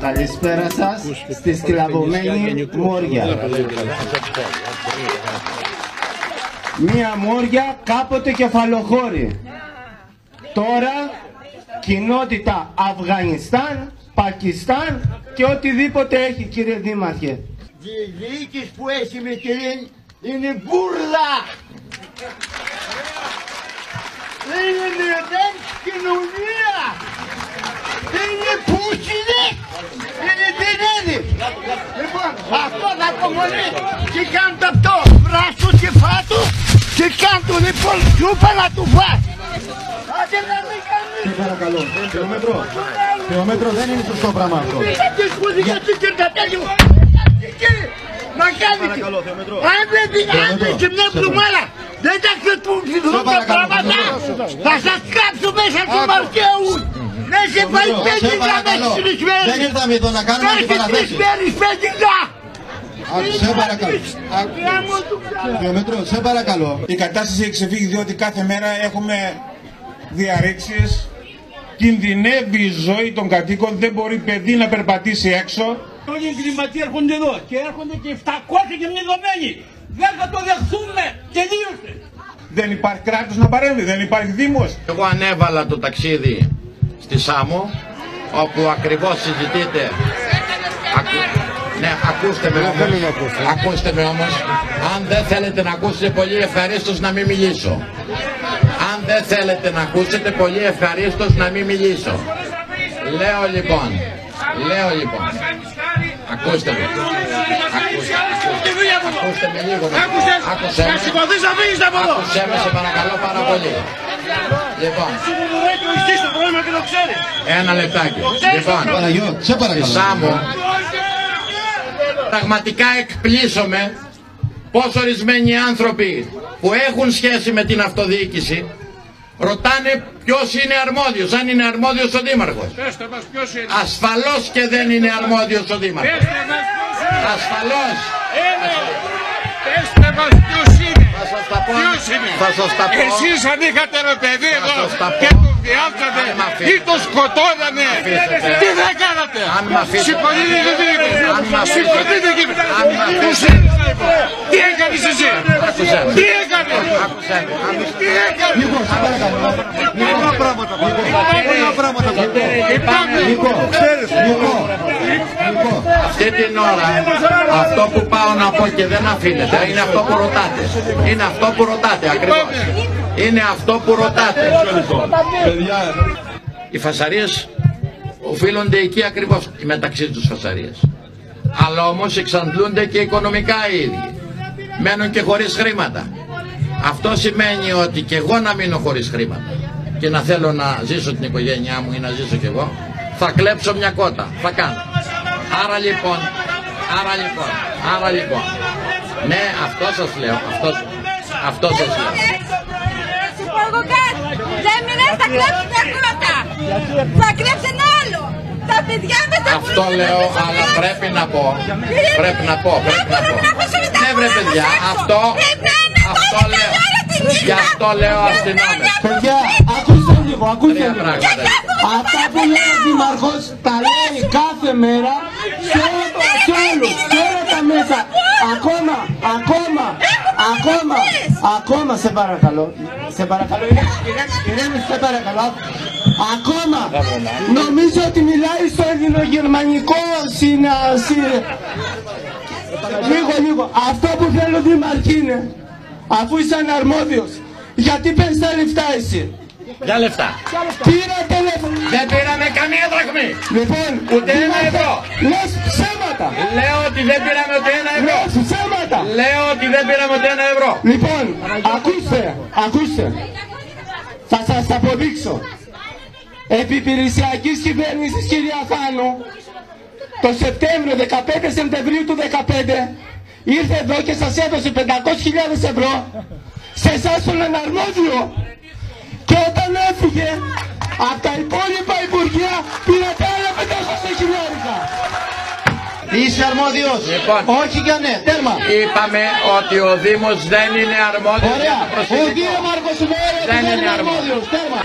Καλησπέρα σας στη σκλαβωμένη Μόρια. Μία Μόρια κάποτε κεφαλοχώρη. Τώρα κοινότητα Αφγανιστάν, Πακιστάν και οτιδήποτε έχει κύριε Δήμαρχε. Η διοίκηση που έχει με κυρίν είναι μπουρλα. Δεν είναι δεν κοινωνία. Δεν είναι πούσιδε. Είναι τενέδε. Λοιπόν, αυτό θα απομονεί και κάνουν το αυτό. Βράσου και φάτου; Και κάνουν το λοιπόν σούπα να του φας; Άντε να μην κάνεις. Σε παρακαλώ. Θεομέτρο. Θεομέτρο δεν είναι σωστό πράγμα αυτό. Γιατί σπουδικά και και τα τέλειο. Μαγιάδικη. Αν δεν την άντρε μια εβδομάδα δεν τα ξεπουλθούν τα πράγματα θα σας κάψω μέσα του Μαρκαίου. Δεν σε πάει πέντικα μέσα στις μέρες. Δεν ήρθαμε εδώ να κάνουμε Μέχρι τρεις αντιπαραθέσεις. μέρες πέντικα. Άκου, Σε παρακαλώ. Άκου. Γάμο του ψάρου. Θεομέτρο, σε παρακαλώ. Η κατάσταση έχει ξεφύγει διότι κάθε μέρα έχουμε διαρρήξεις, κινδυνεύει η ζωή των κατοίκων, δεν μπορεί παιδί να περπατήσει έξω. Όλοι οι εγκληματίες έρχονται εδώ και έρχονται και 700 και μη δομένοι. Δεν θα το δεχθούμε. Τελείωσε. Δεν υπάρχει κράτος να παρέμβει, δεν υπάρχει δήμος. Εγώ ανέβαλα το ταξίδι στη Σάμο, όπου ακριβώς συζητείτε... Ακού- Ναι, ακούστε με όμως. Ακούστε με όμως. Αν δεν θέλετε να ακούσετε πολύ ευχαρίστως να μην μιλήσω. Αν δεν θέλετε να ακούσετε πολύ ευχαρίστως να μην μιλήσω. Λέω λοιπόν. Λέω λοιπόν. Ακούστε με. Ακούστε, ακούστε με λίγο. Άκουσες με. σηκωθείς να φύγεις από εδώ. Άκουσέ με σε παρακαλώ πάρα πολύ. Λοιπόν, Το έχεις το πρόβλημα και το ξέρεις. ένα λεπτάκι. Λοιπόν, Παναγιώ, σε στη παρακαλώ. Σάμο, πραγματικά εκπλήσωμαι πως ορισμένοι άνθρωποι που έχουν σχέση με την αυτοδιοίκηση ρωτάνε ποιος είναι αρμόδιος, αν είναι αρμόδιος ο Δήμαρχος. Πέστε μας ποιος είναι. Ασφαλώς και δεν είναι αρμόδιος ο Δήμαρχος. Πέστε μας ποιος είναι. Ασφαλώς. Είναι. Πέστε μας ποιος είναι. Θα σας τα πω. Ποιος είναι. Θα σας τα πω. Εσείς αν είχατε ένα παιδί εδώ σας τα πω. και τον διάψατε Αν μ' αφήσετε. ή τον σκοτώνανε. Αφήσετε. Τι θα κάνατε. Αν μ' αφήσετε. Σηκωθείτε εκεί Αν μ' πέρα. αφήσετε. Σηκωθείτε εκεί πέρα. Αν μ' αφήσετε. Τους είδες, λοιπόν. Τι έκανες εσύ; Άκουσε με. Τι έκανες; Άκουσε με. Τι έκανες; Νίκο, σε παρακαλώ. Νίκο, πράγματα. Νίκο, πράγματα. Νίκο, Νίκο, Νίκο. Αυτή την ώρα αυτό που πάω να πω και δεν αφήνεται είναι αυτό που ρωτάτε. Είναι αυτό που ρωτάτε ακριβώς. Είναι αυτό που ρωτάτε. Οι φασαρίες οφείλονται εκεί ακριβώς μεταξύ τους φασαρίες. Αλλά όμως εξαντλούνται και οικονομικά οι ίδιοι. Μένουν και χωρίς χρήματα. Αυτό σημαίνει ότι και εγώ να μείνω χωρίς χρήματα και να θέλω να ζήσω την οικογένειά μου ή να ζήσω κι εγώ, θα κλέψω μια κότα. Θα κάνω. Άρα λοιπόν, άρα λοιπόν, άρα λοιπόν. Ναι, αυτό σας λέω, αυτό, αυτό σας λέω. Σου πω εγώ κάτι. Δεν μιλάς, θα κλέψει μια κότα. Θα κλέψει ένα άλλο. Τα παιδιά με τα Αυτό πουλάνε λέω, πίσω αλλά πίσω. πρέπει να πω. Κύριε, Πρέπει να πω, πρέπει να δεν πω. μπορούμε να αφήσουμε τα Ναι βρε πουλάνε παιδιά, έξω. αυτό, Εμένα αυτό τώρα λέω. τα όλα τη νύχτα. Γι' αυτό λέω Εμένα αστυνόμες. Παιδιά, ακούστε λίγο, ακούστε Τρία λίγο. πράγματα. Αυτά που λέει ο Δήμαρχος τα λέει κάθε μέρα σε όλο το σε όλους, σε όλα τα μέσα. Ακόμα, ακόμα, ακόμα, ακόμα σε παρακαλώ. Σε παρακαλώ, ηρέμη, σε παρακαλώ. Ακόμα, νομίζω ότι μιλάει στο ελληνογερμανικό συνα... συ- Λίγο, λίγο. Αυτό που θέλω Δήμαρχη είναι, αφού είσαι αναρμόδιος, γιατί παίρνεις τα λεφτά εσύ. Για λεφτά. Πήρα τηλέφωνο. Δεν πήραμε καμία δραχμή. Λοιπόν, Ούτε ένα Δήμαρχε, ευρώ. Λες ψέματα. Λέω ότι δεν πήραμε ούτε ένα ευρώ. Λες ψέματα. Λέω ότι δεν πήραμε ούτε ένα ευρώ. Λοιπόν, ακούστε, ακούστε. Θα σας αποδείξω. Επί υπηρεσιακής κυβέρνησης, κυρία Θάνου, το Σεπτέμβριο, 15 Σεπτεμβρίου του 2015, ήρθε εδώ και σας έδωσε 500.000 ευρώ σε εσάς τον αναρμόδιο. Και όταν έφυγε, από τα υπόλοιπα υπουργεία πήρατε άλλα 500 χιλιάρικα. Είσαι αρμόδιος. Λοιπόν. Όχι για ναι. Τέρμα. Είπαμε ότι ο Δήμος δεν είναι αρμόδιος για Ωραία. το Ο προσφυγικό. κύριο Μάρκος είναι Δεν δεν είναι είναι αρμόδιος. αρμόδιος. Τέρμα.